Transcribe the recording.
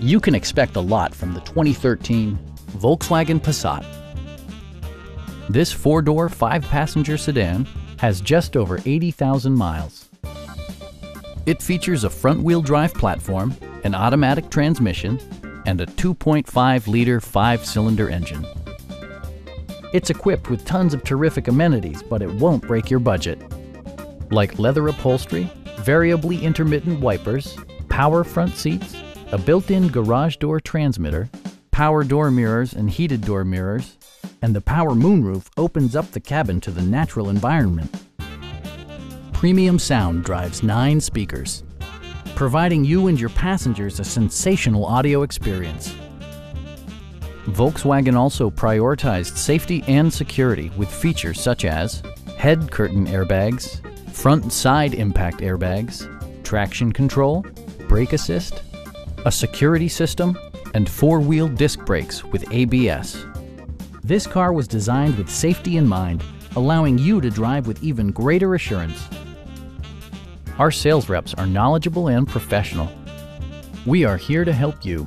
You can expect a lot from the 2013 Volkswagen Passat. This four-door, five-passenger sedan has just over 80,000 miles. It features a front-wheel drive platform, an automatic transmission, and a 2.5-liter five-cylinder engine. It's equipped with tons of terrific amenities, but it won't break your budget. Like leather upholstery, variably intermittent wipers, power front seats, a built-in garage door transmitter, power door mirrors and heated door mirrors, and the power moonroof opens up the cabin to the natural environment. Premium sound drives nine speakers, providing you and your passengers a sensational audio experience. Volkswagen also prioritized safety and security with features such as head curtain airbags, front side impact airbags, traction control, brake assist, a security system, and four-wheel disc brakes with ABS. This car was designed with safety in mind, allowing you to drive with even greater assurance. Our sales reps are knowledgeable and professional. We are here to help you